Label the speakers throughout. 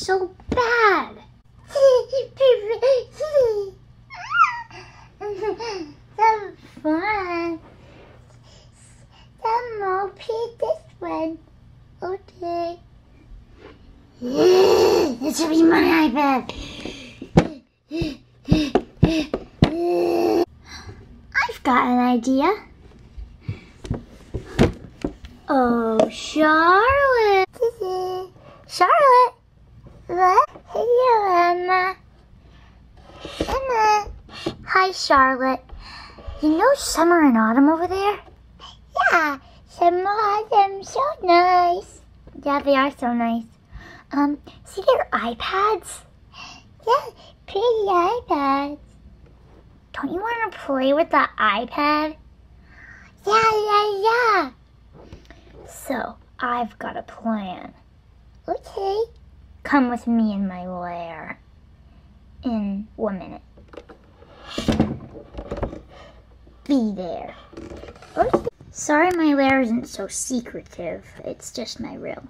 Speaker 1: so bad. so fun. Some more pick this one. Okay. This should be my iPad. I've got an idea. Oh, Charlotte. Charlotte. Hello, Emma. Emma. Hi, Charlotte. You know summer and autumn over there? Yeah, summer and autumn, so nice. Yeah, they are so nice. Um, see their iPads? Yeah, pretty iPads. Don't you want to play with the iPad? Yeah, yeah, yeah. So, I've got a plan. Okay. Come with me in my lair. In one minute. Be there. Sorry my lair isn't so secretive. It's just my room.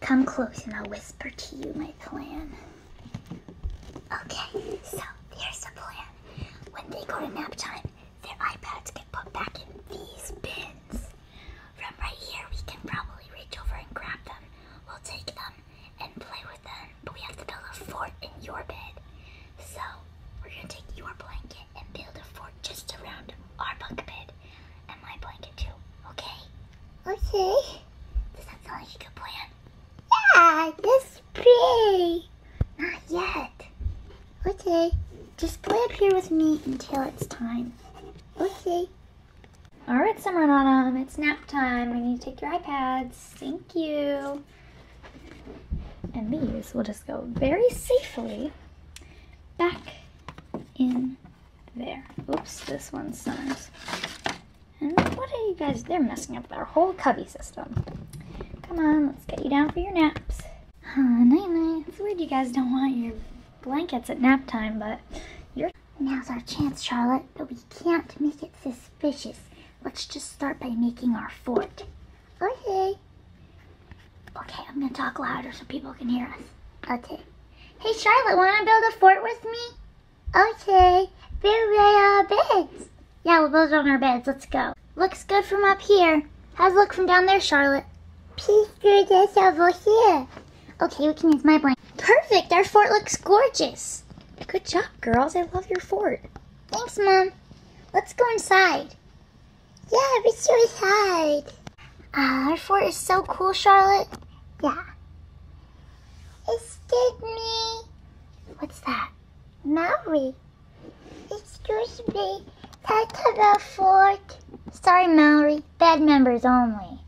Speaker 1: Come close and I'll whisper to you my plan. Okay, so here's the plan. When they go to nap time, their iPads get put back in these bins. From right here, we can probably reach over and grab them. We'll take them and play with them, but we have to build a fort in your bed. So, we're gonna take your blanket and build a fort just around our bunk bed and my blanket too, okay? Okay. Does that sound like a good plan? Yeah, that's pretty. Not yet. Okay. Just play up here with me until it's time. Okay. All right, Summer and Autumn, it's nap time. We need to take your iPads. Thank you. And these will just go very safely back in there. Oops, this one's Summer's. And what are you guys? They're messing up our whole cubby system. Come on, let's get you down for your naps. Huh, night night. It's weird you guys don't want your blankets at nap time, but you're. Now's our chance, Charlotte, but we can't make it suspicious. Let's just start by making our fort. Okay. Okay, I'm gonna talk louder so people can hear us. Okay. Hey, Charlotte, wanna build a fort with me? Okay. Build our uh, beds. Yeah, we'll build on our beds. Let's go. Looks good from up here. How's it look from down there, Charlotte? Please this over here. Okay, we can use my blanket. Perfect. Our fort looks gorgeous. Good job, girls. I love your fort. Thanks, Mom. Let's go inside. Yeah, let's go inside. Ah, our fort is so cool, Charlotte. Yeah. Excuse me. What's that? Maui. Excuse me. I come fort? Sorry, Mallory. Bad members only.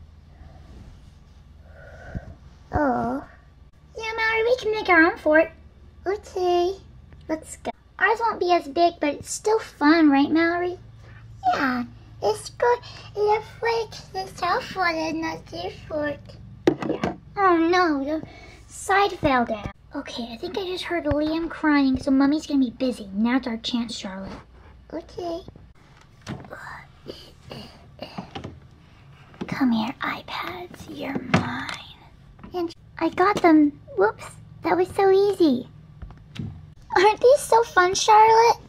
Speaker 1: Oh. Mallory, we can make our own fort. Okay. Let's go. Ours won't be as big, but it's still fun, right, Mallory? Yeah. It's good. It affects the south fort and not the fort. Yeah. Oh no, the side fell down. Okay, I think I just heard Liam crying, so Mummy's gonna be busy. Now it's our chance, Charlotte. Okay. Come here, iPads. You're mine. And I got them. Whoops, that was so easy. Aren't these so fun, Charlotte?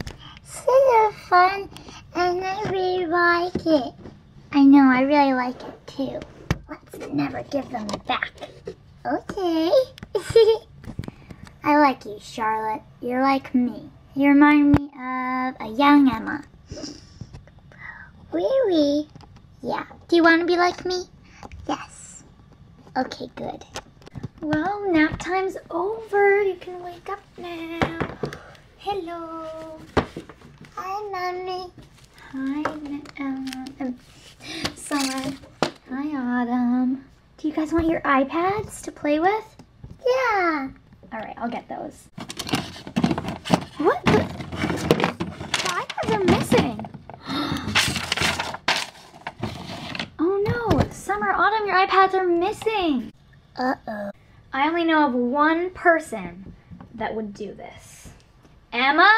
Speaker 1: So fun, and I really like it. I know, I really like it too. Let's never give them back. Okay. I like you, Charlotte. You're like me. You remind me of a young Emma. Really? Yeah. Do you want to be like me? Yes. Okay, good. Nap time's over. You can wake up now. Hello. Hi, Mommy. Hi, um, um, Summer. Hi, Autumn. Do you guys want your iPads to play with? Yeah. All right, I'll get those. What? The, the iPads are missing. oh no, Summer, Autumn, your iPads are missing. Uh-oh. I only know of one person that would do this. Emma!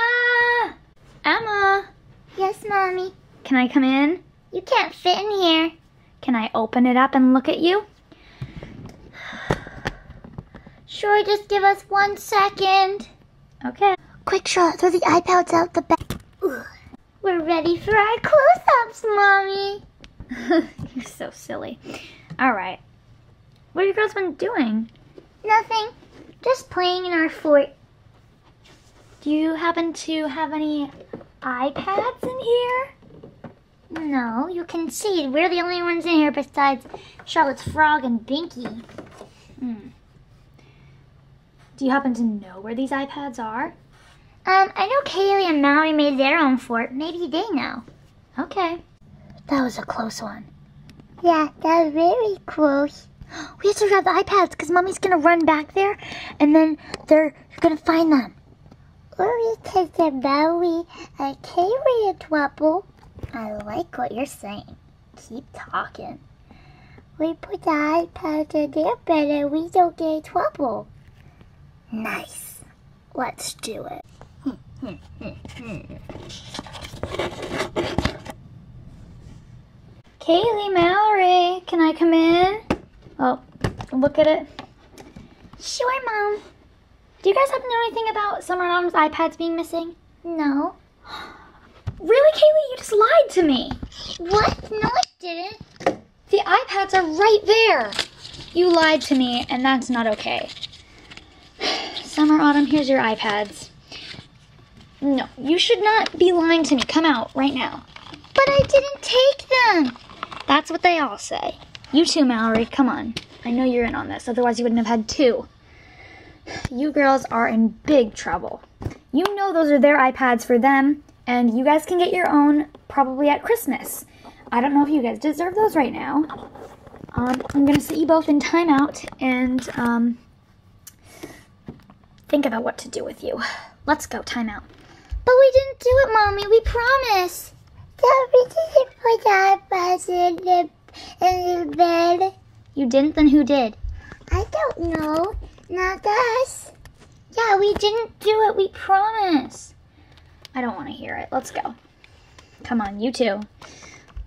Speaker 1: Emma! Yes, Mommy. Can I come in? You can't fit in here.
Speaker 2: Can I open it up and look at you?
Speaker 1: Sure, just give us one second.
Speaker 2: Okay.
Speaker 1: Quick, Charlotte, throw the iPads out the back. We're ready for our close-ups, Mommy.
Speaker 2: You're so silly. All right. What have you girls been doing?
Speaker 1: Nothing. Just playing in our fort.
Speaker 2: Do you happen to have any iPads in here?
Speaker 1: No, you can see we're the only ones in here besides Charlotte's Frog and Binky.
Speaker 2: Hmm. Do you happen to know where these iPads are?
Speaker 1: Um, I know Kaylee and Mallory made their own fort. Maybe they know.
Speaker 2: Okay.
Speaker 1: That was a close one. Yeah, that was very close. We have to grab the iPads because Mommy's gonna run back there, and then they're gonna find them. Or we take the Kaylee a trouble. I like what you're saying. Keep talking. We put the iPads in bed and we don't get in trouble. Nice. Let's do it.
Speaker 2: Kaylee, Mallory, can I come in? Oh, look at it.
Speaker 1: Sure, Mom.
Speaker 2: Do you guys happen to know anything about Summer and Autumn's iPads being missing?
Speaker 1: No.
Speaker 2: Really, Kaylee? You just lied to me.
Speaker 1: What? No, I didn't.
Speaker 2: The iPads are right there. You lied to me, and that's not okay. Summer, Autumn, here's your iPads. No, you should not be lying to me. Come out right now.
Speaker 1: But I didn't take them.
Speaker 2: That's what they all say. You too, Mallory. Come on. I know you're in on this, otherwise, you wouldn't have had two. You girls are in big trouble. You know those are their iPads for them, and you guys can get your own probably at Christmas. I don't know if you guys deserve those right now. Um, I'm gonna sit you both in timeout and um, think about what to do with you. Let's go, timeout.
Speaker 1: But we didn't do it, Mommy. We promise. Yeah, we didn't put the iPads in the, bed.
Speaker 2: You didn't? Then who did?
Speaker 1: I don't know. Not us. Yeah, we didn't do it. We promise.
Speaker 2: I don't want to hear it. Let's go. Come on, you two.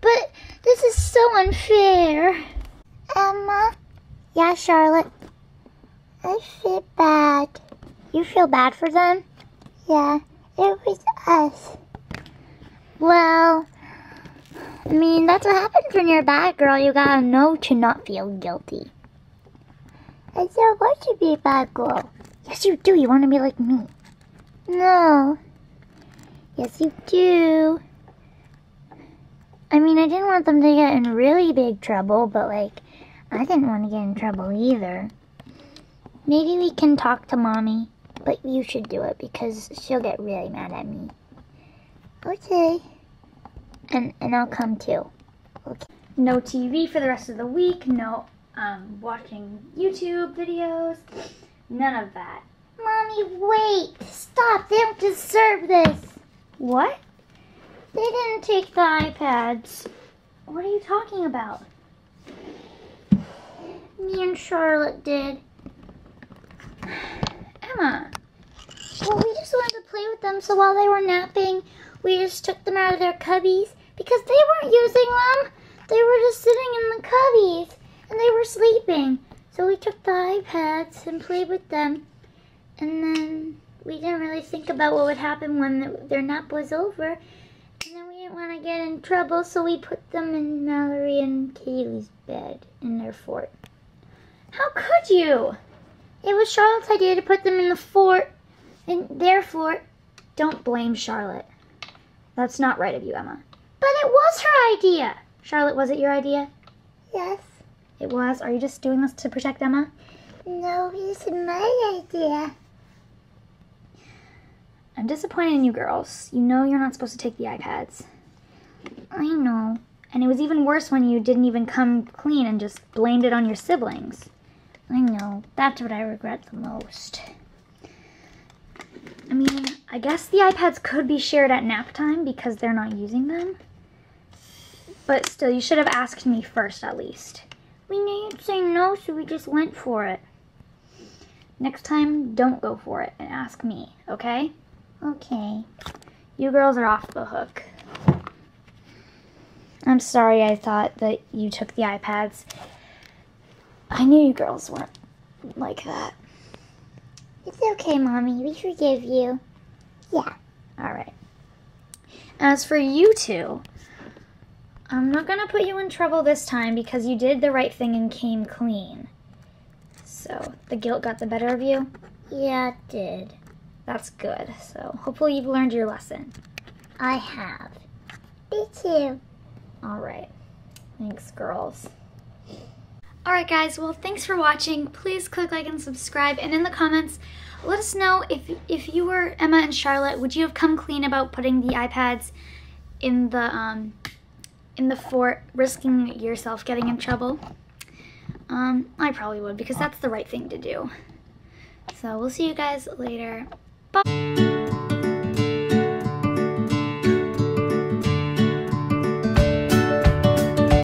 Speaker 1: But this is so unfair. Emma? Yeah, Charlotte? I feel bad. You feel bad for them? Yeah, it was us. Well, I mean, that's what happens when you're a bad girl. You gotta know to not feel guilty. I don't want to be a bad girl. Yes, you do. You want to be like me. No. Yes, you do. I mean, I didn't want them to get in really big trouble, but like, I didn't want to get in trouble either. Maybe we can talk to mommy, but you should do it because she'll get really mad at me. Okay. And and I'll come too. Okay.
Speaker 2: No TV for the rest of the week. No um, watching YouTube videos. None of that.
Speaker 1: Mommy, wait! Stop! They don't deserve this!
Speaker 2: What?
Speaker 1: They didn't take the iPads.
Speaker 2: What are you talking about?
Speaker 1: Me and Charlotte did.
Speaker 2: Emma.
Speaker 1: Well, we just wanted to play with them, so while they were napping, we just took them out of their cubbies because they weren't using them. They were just sitting in the cubbies and they were sleeping. So we took the iPads and played with them. And then we didn't really think about what would happen when the, their nap was over. And then we didn't want to get in trouble, so we put them in Mallory and Kaylee's bed in their fort.
Speaker 2: How could you?
Speaker 1: It was Charlotte's idea to put them in the fort, in their fort.
Speaker 2: Don't blame Charlotte. That's not right of you, Emma.
Speaker 1: But it was her idea.
Speaker 2: Charlotte, was it your idea?
Speaker 1: Yes.
Speaker 2: It was? Are you just doing this to protect Emma?
Speaker 1: No, it's my idea.
Speaker 2: I'm disappointed in you girls. You know you're not supposed to take the iPads.
Speaker 1: I know.
Speaker 2: And it was even worse when you didn't even come clean and just blamed it on your siblings.
Speaker 1: I know. That's what I regret the most.
Speaker 2: I mean, I guess the iPads could be shared at nap time because they're not using them. But still, you should have asked me first at least.
Speaker 1: We knew you'd say no, so we just went for it.
Speaker 2: Next time, don't go for it and ask me, okay?
Speaker 1: Okay.
Speaker 2: You girls are off the hook. I'm sorry I thought that you took the iPads. I knew you girls weren't like that.
Speaker 1: It's okay, Mommy. We forgive you. Yeah.
Speaker 2: All right. As for you two, I'm not going to put you in trouble this time because you did the right thing and came clean. So, the guilt got the better of you?
Speaker 1: Yeah, it did.
Speaker 2: That's good. So, hopefully you've learned your lesson.
Speaker 1: I have. Me too.
Speaker 2: All right. Thanks, girls. All right, guys. Well, thanks for watching. Please click like and subscribe. And in the comments, let us know if if you were Emma and Charlotte, would you have come clean about putting the iPads in the um in the fort, risking yourself getting in trouble? Um, I probably would because that's the right thing to do. So we'll see you guys later. Bye.